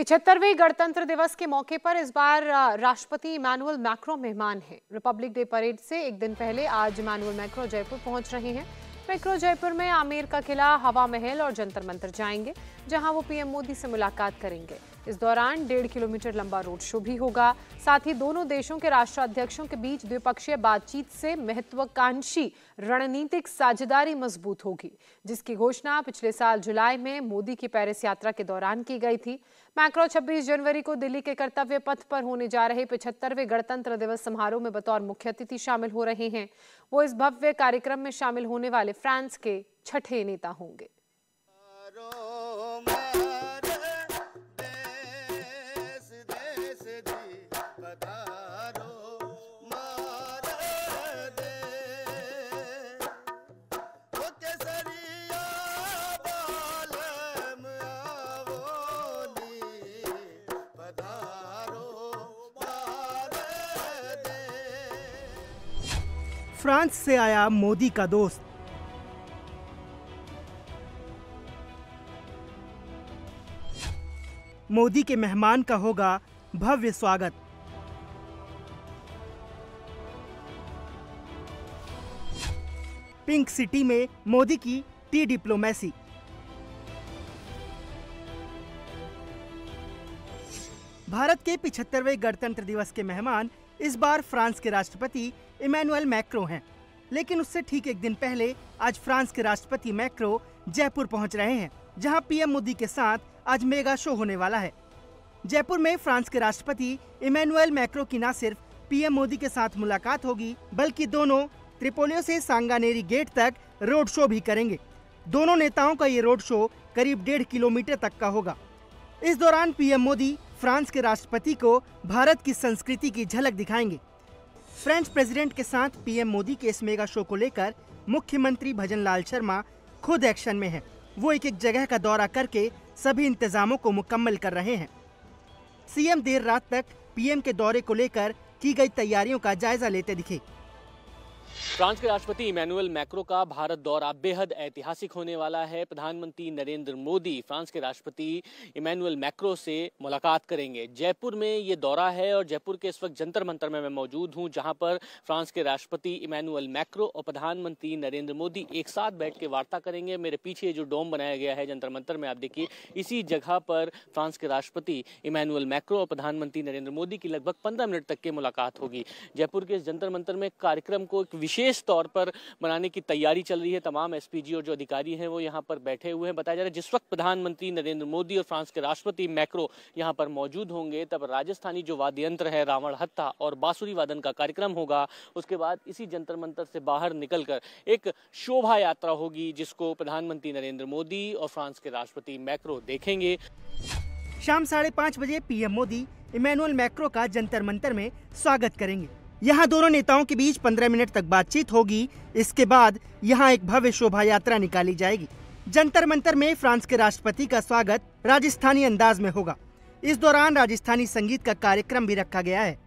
पिछहत्तरवें गणतंत्र दिवस के मौके पर इस बार राष्ट्रपति इमानुअल मैक्रो मेहमान हैं। रिपब्लिक डे परेड से एक दिन पहले आज इमानुअल मैक्रो जयपुर पहुँच रहे हैं। मैक्रो जयपुर में आमेर का किला, हवा महल और जंतर मंतर जाएँगे, जहाँ वो पीएम मोदी से मुलाकात करेंगे। इस दौरान डेढ़ किलोमीटर लंबा रोड शो भी होगा। साथ ही दोनों देशों के राष्ट्राध्यक्षों के बीच द्विपक्षीय बातचीत से महत्वाकांक्षी रणनीतिक साझेदारी मज़बूत होगी, जिसकी घोषणा पिछले साल जुलाई में मोदी की पेरिस यात्रा के दौरान की गई थी। मैक्रो 26 जनवरी को दिल्ली के कर्तव्य पथ पर होने जा रहे पिछहत्तरवें गणतंत्र दिवस समारोह में बतौर मुख्य अतिथि शामिल हो रहे हैं। वो इस भव्य कार्यक्रम में शामिल होने वाले फ्रांस के छठे नेता होंगे। फ्रांस से आया मोदी का दोस्त। मोदी के मेहमान का होगा भव्य स्वागत। पिंक सिटी में मोदी की टी डिप्लोमेसी। भारत के पिछहत्तरवें गणतंत्र दिवस के मेहमान इस बार फ्रांस के राष्ट्रपति इमैनुअल मैक्रो हैं। लेकिन उससे ठीक एक दिन पहले आज फ्रांस के राष्ट्रपति मैक्रो जयपुर पहुँच रहे हैं, जहाँ पीएम मोदी के साथ आज मेगा शो होने वाला है। जयपुर में फ्रांस के राष्ट्रपति इमैनुअल मैक्रो की न सिर्फ़ पीएम मोदी के साथ मुलाकात होगी, बल्कि दोनों त्रिपोलियो से सांगानेरी गेट तक रोड शो भी करेंगे। दोनों नेताओं का ये रोड शो करीब डेढ़ किलोमीटर तक का होगा। इस दौरान पीएम मोदी फ्रांस के राष्ट्रपति को भारत की संस्कृति की झलक दिखाएँगे। फ्रेंच प्रेसिडेंट के साथ पीएम मोदी के इस मेगा शो को लेकर मुख्यमंत्री भजन लाल शर्मा खुद एक्शन में हैं। वो एक एक जगह का दौरा करके सभी इंतजामों को मुकम्मल कर रहे हैं। सीएम देर रात तक पीएम के दौरे को लेकर की गई तैयारियों का जायजा लेते दिखे। फ्रांस के राष्ट्रपति इमैनुअल मैक्रो का भारत दौरा बेहद ऐतिहासिक होने वाला है। प्रधानमंत्री नरेंद्र मोदी फ्रांस के राष्ट्रपति इमैनुअल मैक्रो से मुलाकात करेंगे। जयपुर में ये दौरा है और जयपुर के इस वक्त जंतर मंतर में मैं मौजूद हूँ, जहाँ पर फ्रांस के राष्ट्रपति इमैनुअल मैक्रो और प्रधानमंत्री नरेंद्र मोदी एक साथ बैठ के वार्ता करेंगे। मेरे पीछे जो डोम बनाया गया है जंतर मंतर में, आप देखिए, इसी जगह पर फ्रांस के राष्ट्रपति इमैनुअल मैक्रो और प्रधानमंत्री नरेंद्र मोदी की लगभग पंद्रह मिनट तक की मुलाकात होगी। जयपुर के इस जंतर मंतर में कार्यक्रम को एक विशेष तौर पर मनाने की तैयारी चल रही है। तमाम एसपीजी और जो अधिकारी हैं वो यहाँ पर बैठे हुए हैं। बताया जा रहा है, जिस वक्त प्रधानमंत्री नरेंद्र मोदी और फ्रांस के राष्ट्रपति मैक्रो यहाँ पर मौजूद होंगे, तब राजस्थानी जो वाद्य यंत्र है, रावण हत्ता और बांसुरी वादन का कार्यक्रम होगा। उसके बाद इसी जंतर मंतर से बाहर निकलकर एक शोभा यात्रा होगी, जिसको प्रधानमंत्री नरेंद्र मोदी और फ्रांस के राष्ट्रपति मैक्रो देखेंगे। शाम साढ़े पाँच बजे पीएम मोदी इमैनुअल मैक्रो का जंतर मंतर में स्वागत करेंगे। यहाँ दोनों नेताओं के बीच 15 मिनट तक बातचीत होगी। इसके बाद यहाँ एक भव्य शोभा यात्रा निकाली जाएगी। जंतर मंतर में फ्रांस के राष्ट्रपति का स्वागत राजस्थानी अंदाज में होगा। इस दौरान राजस्थानी संगीत का कार्यक्रम भी रखा गया है।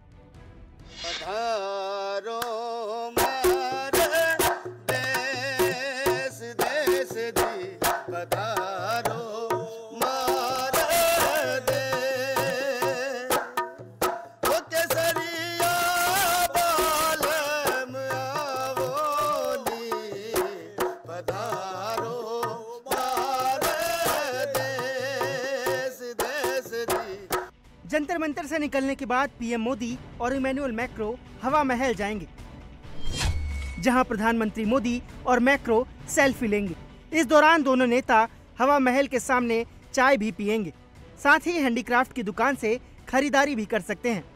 जंतर मंतर से निकलने के बाद पीएम मोदी और इमैनुअल मैक्रो हवा महल जाएँगे, जहाँ प्रधानमंत्री मोदी और मैक्रो सेल्फी लेंगे। इस दौरान दोनों नेता हवा महल के सामने चाय भी पियेंगे साथ ही हैंडीक्राफ्ट की दुकान से खरीदारी भी कर सकते हैं।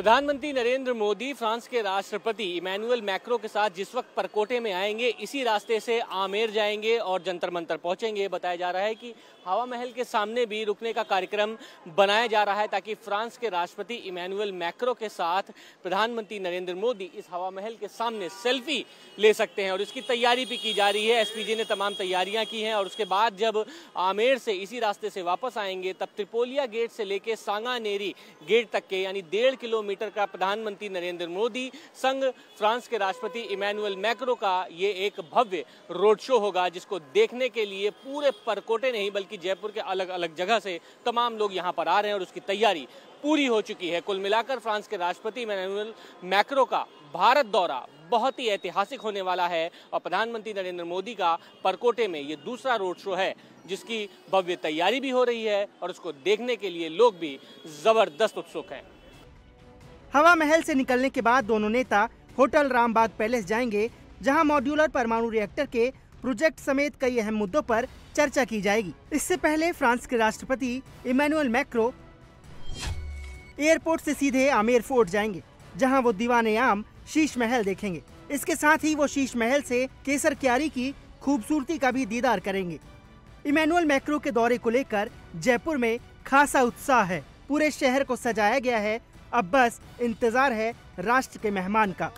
प्रधानमंत्री नरेंद्र मोदी, फ्रांस के राष्ट्रपति इमैनुअल मैक्रो के साथ जिस वक्त परकोटे में आएँगे, इसी रास्ते से आमेर जाएँगे और जंतर मंतर पहुँचेंगे। बताया जा रहा है कि हवा महल के सामने भी रुकने का कार्यक्रम बनाया जा रहा है ताकि फ्रांस के राष्ट्रपति इमैनुअल मैक्रो के साथ प्रधानमंत्री नरेंद्र मोदी इस हवा महल के सामने सेल्फी ले सकते हैं और इसकी तैयारी भी की जा रही है। एसपीजी ने तमाम तैयारियाँ की हैं और उसके बाद जब आमेर से इसी रास्ते से वापस आएँगे, तब त्रिपोलिया गेट से लेके सांगानेरी गेट तक के, यानी डेढ़ किलोमीटर किलोमीटर का प्रधानमंत्री नरेंद्र मोदी संग फ्रांस के राष्ट्रपति इमैनुअल मैक्रो का ये एक भव्य रोड शो होगा, जिसको देखने के लिए पूरे परकोटे नहीं, बल्कि जयपुर के अलग अलग जगह से तमाम लोग यहाँ पर आ रहे हैं और उसकी तैयारी पूरी हो चुकी है। कुल मिलाकर फ्रांस के राष्ट्रपति इमैनुअल मैक्रो का भारत दौरा बहुत ही ऐतिहासिक होने वाला है और प्रधानमंत्री नरेंद्र मोदी का परकोटे में ये दूसरा रोड शो है, जिसकी भव्य तैयारी भी हो रही है और उसको देखने के लिए लोग भी ज़बरदस्त उत्सुक हैं। हवा महल से निकलने के बाद दोनों नेता होटल रामबाग पैलेस जाएँगे, जहाँ मॉड्यूलर परमाणु रिएक्टर के प्रोजेक्ट समेत कई अहम मुद्दों पर चर्चा की जाएगी। इससे पहले फ्रांस के राष्ट्रपति इमैनुअल मैक्रो एयरपोर्ट से सीधे आमेर फोर्ट जाएँगे, जहाँ वो दीवाने आम शीश महल देखेंगे। इसके साथ ही वो शीश महल से केसर क्यारी की खूबसूरती का भी दीदार करेंगे। इमैनुअल मैक्रो के दौरे को लेकर जयपुर में खासा उत्साह है। पूरे शहर को सजाया गया है अब बस इंतज़ार है राष्ट्र के मेहमान का।